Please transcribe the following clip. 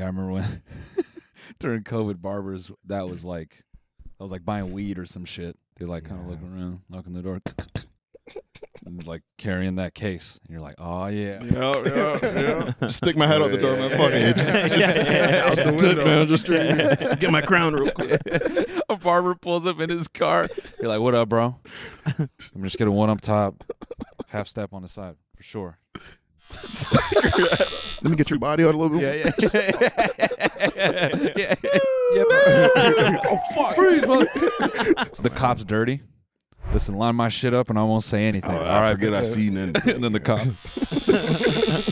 Yeah, I remember when during COVID, barbers that was like, I was like buying weed or some shit. They're like kind of looking around, knocking the door, and like carrying that case. And you're like, oh yeah. Yeah, yeah, yeah. Just stick my head out the door, man. Yeah, Fuck yeah, it. yeah. Just, Yeah, just- yeah, yeah. just Out the the window. man. Just get my crown real quick. a barber pulls up in his car. You're like, what up, bro? I'm just getting one up top, half step on the side for sure. Let me get your body out a little bit. Yeah, yeah. yeah, yeah. oh fuck! Freeze, mother- the cop's dirty. Listen, line my shit up, and I won't say anything. Oh, All I right, forget I seen it. and then the cop.